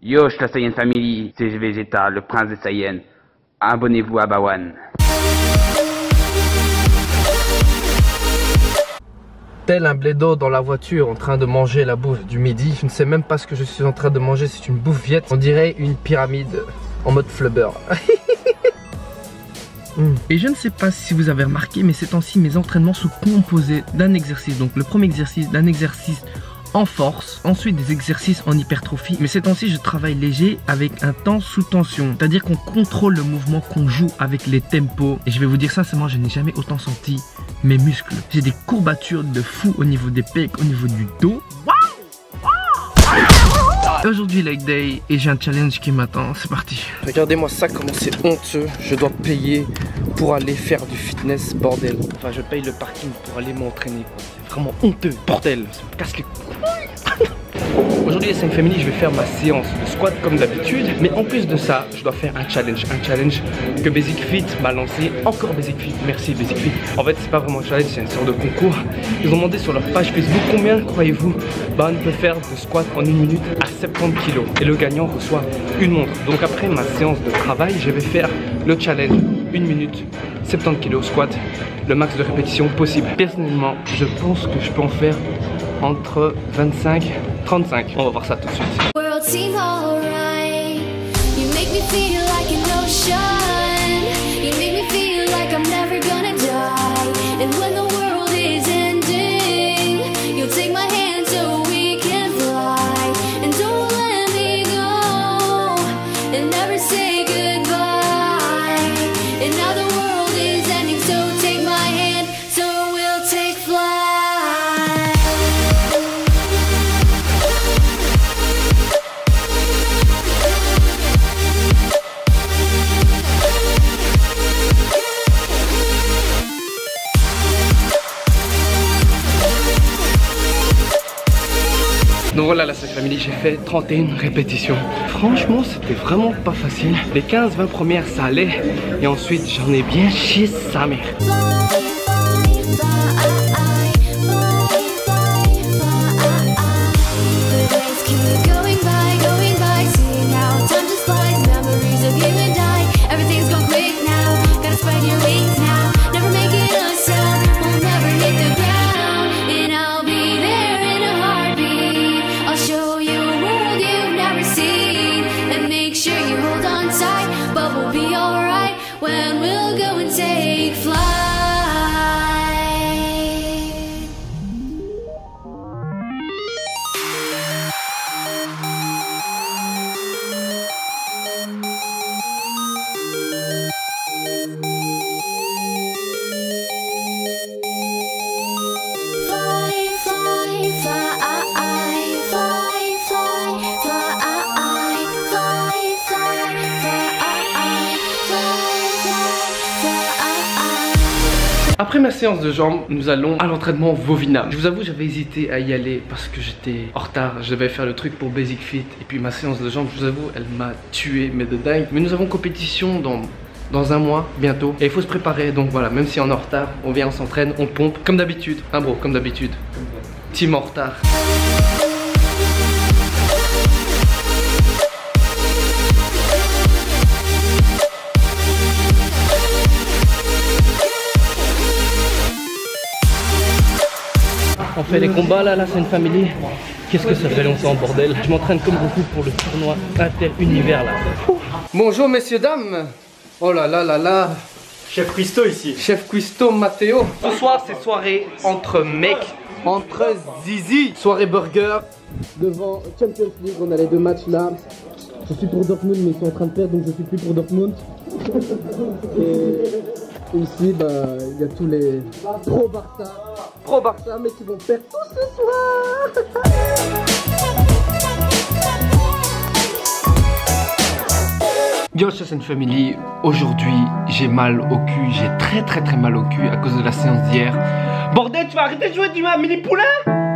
Yo, la Saiyan Family, c'est Vegeta, le prince des Saiyans. Abonnez-vous à Bawan. Tel un blédo dans la voiture en train de manger la bouffe du midi. Je ne sais même pas ce que je suis en train de manger, c'est une bouffe viette. On dirait une pyramide en mode flubber. Mm. Et je ne sais pas si vous avez remarqué, mais ces temps-ci, mes entraînements sont composés d'un exercice. Donc le premier exercice, d'un exercice en force, ensuite des exercices en hypertrophie. Mais ces temps-ci, je travaille léger avec un temps sous tension. C'est-à-dire qu'on contrôle le mouvement, qu'on joue avec les tempos. Et je vais vous dire moi, je n'ai jamais autant senti mes muscles. J'ai des courbatures de fou au niveau des pecs, au niveau du dos. Aujourd'hui leg day et j'ai un challenge qui m'attend, c'est parti Regardez-moi ça comment c'est honteux, je dois payer pour aller faire du fitness bordel. Enfin je paye le parking pour aller m'entraîner C'est vraiment honteux, bordel, ça me casse les Aujourd'hui les 5 Family je vais faire ma séance de squat comme d'habitude. Mais en plus de ça je dois faire un challenge. Un challenge que Basic Fit m'a lancé. Encore Basic Fit, merci Basic Fit. En fait c'est pas vraiment un challenge c'est une sorte de concours. Ils ont demandé sur leur page Facebook Combien croyez-vous on peut faire de squat en une minute à 70 kg Et le gagnant reçoit une montre. Donc après ma séance de travail je vais faire le challenge une minute 70 kg squat le max de répétition possible personnellement je pense que je peux en faire entre 25 et 35. On va voir ça tout de suite. La Sac Family, j'ai fait 31 répétitions. Franchement, c'était vraiment pas facile. Les 15-20 premières, ça allait. Et ensuite, j'en ai bien chié sa mère. Après ma séance de jambes, nous allons à l'entraînement Vovina. Je vous avoue, j'avais hésité à y aller parce que j'étais en retard. Je devais faire le truc pour Basic Fit. Et puis ma séance de jambes, je vous avoue, elle m'a tué, mais de dingue. Mais nous avons compétition dans dans un mois bientôt et il faut se préparer donc voilà même si on est en retard on vient on s'entraîne on pompe comme d'habitude hein bro comme d'habitude team en retard On fait les combats là, là c'est une famille. Qu'est-ce que ça fait longtemps bordel? Je m'entraîne comme beaucoup pour le tournoi inter-univers là. Bonjour messieurs dames. Oh là là là là. Chef Cuisto ici. Chef Cuisto Matteo. Ce soir c'est soirée entre mecs, entre zizi Soirée burger Devant Champions League, on a les deux matchs là. Je suis pour Dortmund mais ils sont en train de perdre donc je suis plus pour Dortmund. Et ici bah il y a tous les pro Barça. Pro Barça. Mais qui vont perdre tout ce soir. Yo une Family, aujourd'hui j'ai mal au cul, j'ai très très très mal au cul à cause de la séance d'hier. Bordel, tu vas arrêter de jouer du mini poulain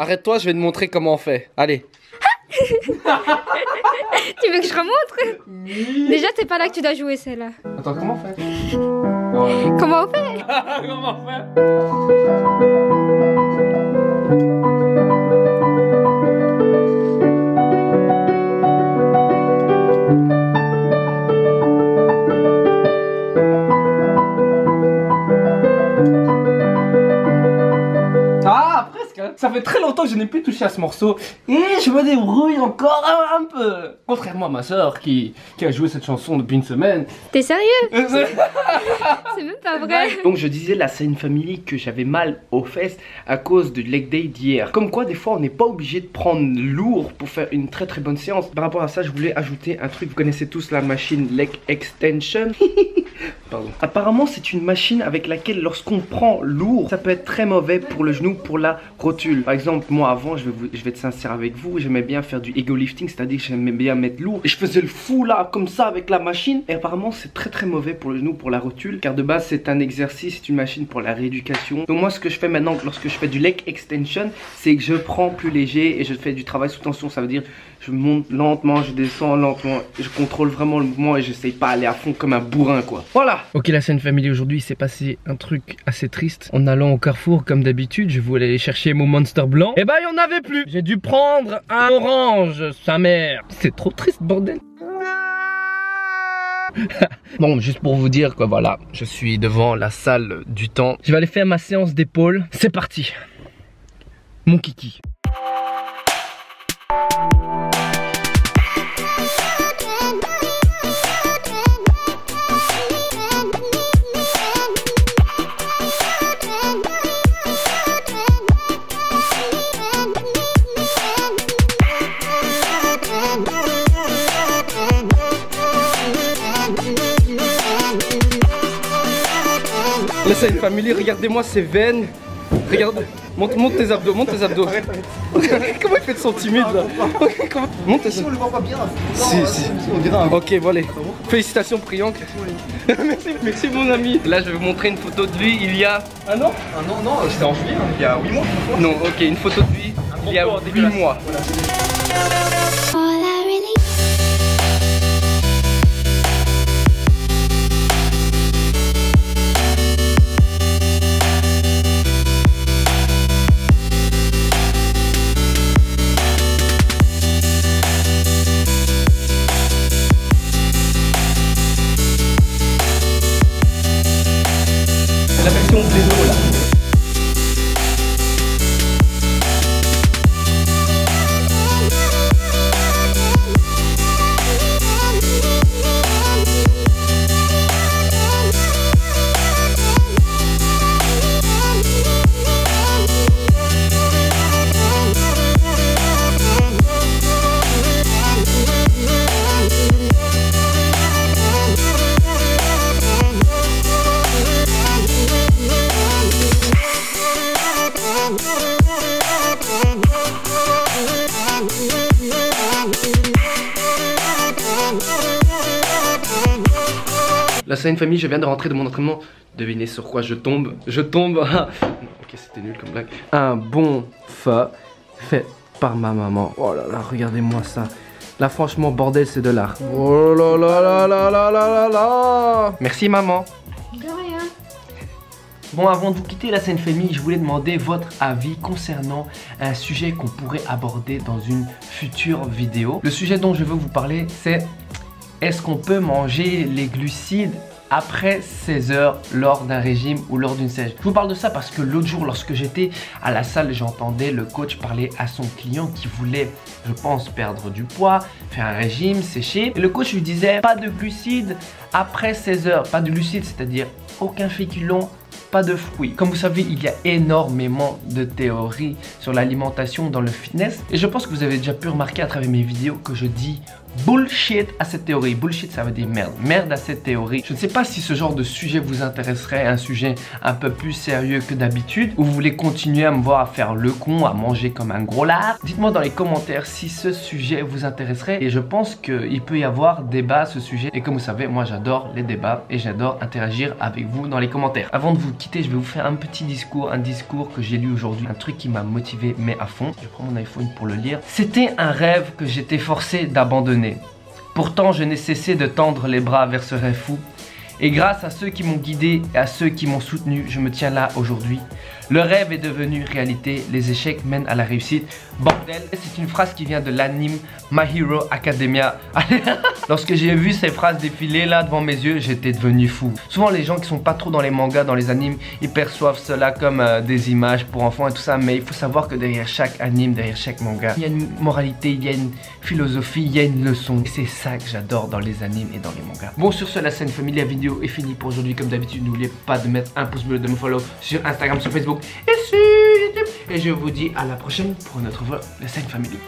arrête-toi, je vais te montrer comment on fait. Allez. tu veux que je remontre? Déjà, c'est pas là que tu dois jouer celle-là. Attends, comment on fait? Comment on fait? Comment on fait? Longtemps que je n'ai plus touché à ce morceau et je me débrouille encore un, peu. Contrairement à ma soeur qui, qui, a joué cette chanson depuis une semaine. T'es sérieux? C'est même pas vrai. Donc je disais là c'est une famille que j'avais mal aux fesses à cause du leg day d'hier. Comme quoi des fois on n'est pas obligé de prendre lourd pour faire une très très bonne séance. Par rapport à ça je voulais ajouter un truc. Vous connaissez tous la machine leg extension? Pardon. Apparemment c'est une machine avec laquelle lorsqu'on prend lourd ça peut être très mauvais pour le genou, pour la rotule. Par exemple, moi avant, je vais, être sincère avec vous, j'aimais bien faire du ego lifting, c'est-à-dire que j'aimais bien mettre lourd. Et je faisais le fou là, comme ça, avec la machine. Et apparemment, c'est très très mauvais pour le genou, pour la rotule. Car de base, c'est un exercice, c'est une machine pour la rééducation. Donc moi, ce que je fais maintenant, lorsque je fais du leg extension, c'est que je prends plus léger et je fais du travail sous tension. Ça veut dire, je monte lentement, je descends lentement. Je contrôle vraiment le mouvement et j'essaye pas aller à fond comme un bourrin, quoi. Voilà Ok, la scène familiale aujourd'hui, s'est passé un truc assez triste. En allant au carrefour, comme d'habitude, je voulais aller chercher mon monster blanc. Et eh bah, ben, il n'y en avait plus. J'ai dû prendre un orange, sa mère. C'est trop triste, bordel. bon, juste pour vous dire que voilà, je suis devant la salle du temps. Je vais aller faire ma séance d'épaule. C'est parti. Mon kiki. Famille, regardez-moi ces veines. Regarde, monte, monte tes abdos, monte tes abdos. Comment il fait de son timide là Monte tes abdos. On le voit pas bien. Si, si. On dirait un... Ok, voilà. Félicitations Priyank. merci, merci mon ami. Là je vais vous montrer une photo de lui il y a... Ah non Ah non, non, c'était en juillet, hein, il y a 8 mois. Non, ok, une photo de lui il y a 8 mois. question de l'élo là. C'est une famille, je viens de rentrer de mon entraînement. Devinez sur quoi je tombe. Je tombe. ok, c'était nul comme blague. Un bon fa fait par ma maman. Oh là là, regardez-moi ça. Là, franchement, bordel, c'est de l'art. Oh là là là là là là Merci, maman. Bon, avant de vous quitter la scène famille, je voulais demander votre avis concernant un sujet qu'on pourrait aborder dans une future vidéo. Le sujet dont je veux vous parler, c'est est-ce qu'on peut manger les glucides après 16 heures lors d'un régime ou lors d'une sèche. Je vous parle de ça parce que l'autre jour lorsque j'étais à la salle j'entendais le coach parler à son client qui voulait je pense perdre du poids, faire un régime, sécher et le coach lui disait pas de glucides après 16 heures, pas de glucides c'est-à-dire aucun féculent, pas de fruits. Comme vous savez, il y a énormément de théories sur l'alimentation dans le fitness. Et je pense que vous avez déjà pu remarquer à travers mes vidéos que je dis bullshit à cette théorie. Bullshit, ça veut dire merde. Merde à cette théorie. Je ne sais pas si ce genre de sujet vous intéresserait, un sujet un peu plus sérieux que d'habitude, ou vous voulez continuer à me voir à faire le con, à manger comme un gros lard. Dites-moi dans les commentaires si ce sujet vous intéresserait. Et je pense qu'il peut y avoir débat à ce sujet. Et comme vous savez, moi j'adore les débats et j'adore interagir avec vous dans les commentaires. Avant de vous quitter, je vais vous faire un petit discours, un discours que j'ai lu aujourd'hui, un truc qui m'a motivé mais à fond. Je prends mon iPhone pour le lire. C'était un rêve que j'étais forcé d'abandonner Pourtant, je n'ai cessé de tendre les bras vers ce rêve fou. Et grâce à ceux qui m'ont guidé et à ceux qui m'ont soutenu, je me tiens là aujourd'hui. Le rêve est devenu réalité, les échecs mènent à la réussite. Bordel, c'est une phrase qui vient de l'anime My Hero Academia. Lorsque j'ai vu ces phrases défiler là devant mes yeux, j'étais devenu fou. Souvent les gens qui sont pas trop dans les mangas, dans les animes, ils perçoivent cela comme euh, des images pour enfants et tout ça, mais il faut savoir que derrière chaque anime, derrière chaque manga, il y a une moralité, il y a une philosophie, il y a une leçon. C'est ça que j'adore dans les animes et dans les mangas. Bon, sur ce, la scène familiale vidéo est finie pour aujourd'hui. Comme d'habitude, n'oubliez pas de mettre un pouce bleu, de me follow sur Instagram, sur Facebook et je vous dis à la prochaine pour notre la scène famille.